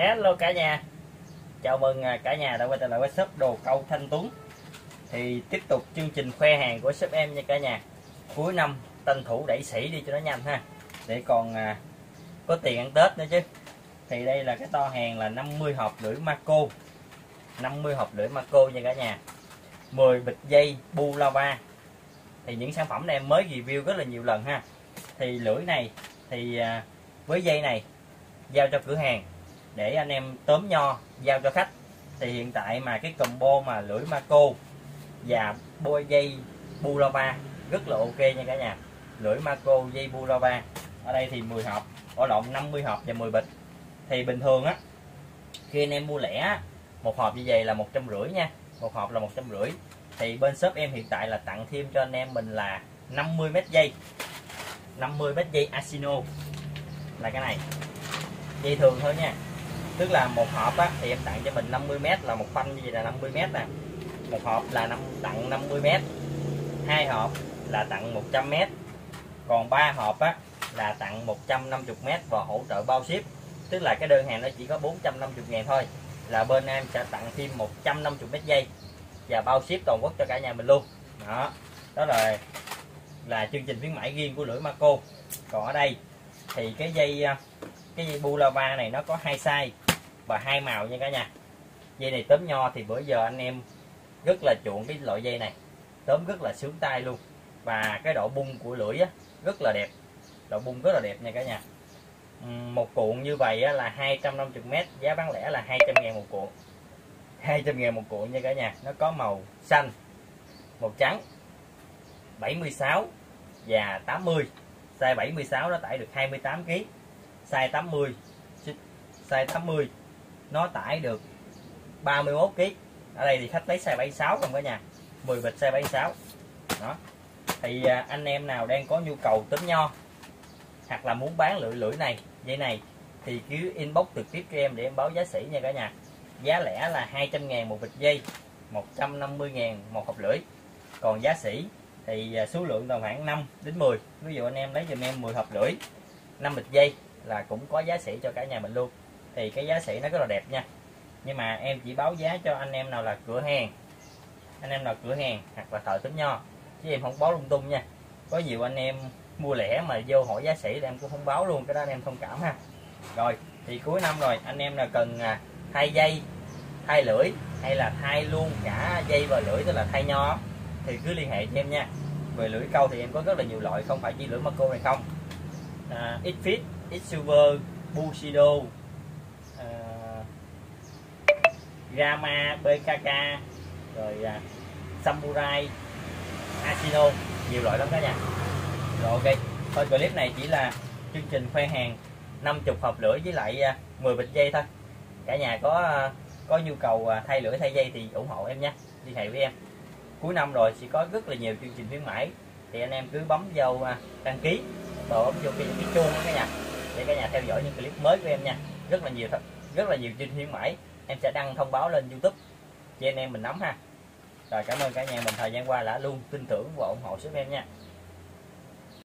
Hello cả nhà. Chào mừng à, cả nhà đã quay trở lại với shop đồ câu Thanh Tuấn. Thì tiếp tục chương trình khoe hàng của shop em nha cả nhà. Cuối năm tranh thủ đẩy sỉ đi cho nó nhanh ha. Để còn à, có tiền ăn Tết nữa chứ. Thì đây là cái to hàng là 50 hộp lưỡi Marco. 50 hộp lưỡi Marco nha cả nhà. 10 bịch dây bu lava Thì những sản phẩm này em mới review rất là nhiều lần ha. Thì lưỡi này thì à, với dây này giao cho cửa hàng để anh em tóm nho giao cho khách. Thì hiện tại mà cái combo mà lưỡi Marco và bôi dây Bulava rất là ok nha cả nhà. Lưỡi Marco dây Bulava ở đây thì 10 hộp ở lộn 50 hộp và 10 bịch. Thì bình thường á, khi anh em mua lẻ một hộp như vậy là một trăm rưỡi nha. Một hộp là một trăm rưỡi. Thì bên shop em hiện tại là tặng thêm cho anh em mình là 50 mét dây. 50 mét dây Asino. Là cái này. Dây thường thôi nha tức là một hộp á, thì em tặng cho mình 50 m là một phanh như vậy là 50 m nè. Một hộp là năm tặng 50 m hai hộp là tặng 100 m còn ba hộp á là tặng 150 m và hỗ trợ bao ship. Tức là cái đơn hàng nó chỉ có 450 ngàn thôi. Là bên em sẽ tặng thêm 150 m dây và bao ship toàn quốc cho cả nhà mình luôn. Đó. Đó là là chương trình khuyến mãi riêng của lưỡi Marco. Còn ở đây thì cái dây cái dây bu lava này nó có hai size và hai màu nha cả nhà. Dây này tóm nho thì bữa giờ anh em rất là chuộng cái loại dây này. Tóm rất là sướng tay luôn. Và cái độ bung của lưỡi á, rất là đẹp. Độ bung rất là đẹp nha cả nhà. Một cuộn như vậy á, là 250m giá bán lẻ là 200 ngàn một cuộn. 200 ngàn một cuộn nha cả nhà. Nó có màu xanh màu trắng 76 và 80 size 76 nó tải được 28 kg size 80 size 80 nó tải được 31 kg ở đây thì khách lấy xe 76 không cả nhà. 10 bịch xe 76 đó. Thì à, anh em nào đang có nhu cầu tính nho hoặc là muốn bán lưỡi lưỡi này, dây này thì cứ inbox trực tiếp cho em để em báo giá sỉ nha cả nhà. Giá lẻ là 200 ngàn một bịch dây 150 ngàn một hộp lưỡi. Còn giá sỉ thì à, số lượng tầm khoảng 5 đến 10 ví dụ anh em lấy giùm em 10 hộp lưỡi 5 bịch dây là cũng có giá sỉ cho cả nhà mình luôn thì cái giá sỉ nó rất là đẹp nha. Nhưng mà em chỉ báo giá cho anh em nào là cửa hàng anh em nào cửa hàng hoặc là thợ tính nho chứ em không báo lung tung nha. Có nhiều anh em mua lẻ mà vô hỏi giá sỉ thì em cũng không báo luôn cái đó anh em thông cảm ha. Rồi thì cuối năm rồi anh em nào cần à, thay dây thay lưỡi hay là thay luôn cả dây và lưỡi tức là thay nho thì cứ liên hệ cho em nha. Về lưỡi câu thì em có rất là nhiều loại không phải chỉ lưỡi Marco này không. À, ít silver Bushido à, Rama, BKK rồi uh, Samurai, Asino nhiều loại lắm đó nhà rồi ok thôi clip này chỉ là chương trình khoe hàng 50 hộp lửa với lại à, 10 bịch dây thôi. Cả nhà có à, có nhu cầu thay lưỡi thay dây thì ủng hộ em nha liên hệ với em. Cuối năm rồi sẽ có rất là nhiều chương trình khuyến mãi. Thì anh em cứ bấm vào đăng ký và bấm vô cái, cái chuông đó cả nhà để cả nhà theo dõi những clip mới của em nha. Rất là nhiều thật rất là nhiều chương trình khuyến mãi em sẽ đăng thông báo lên youtube. Cho anh em mình nắm ha. Rồi cảm ơn cả nhà, mình thời gian qua đã luôn tin tưởng và ủng hộ shop em nha.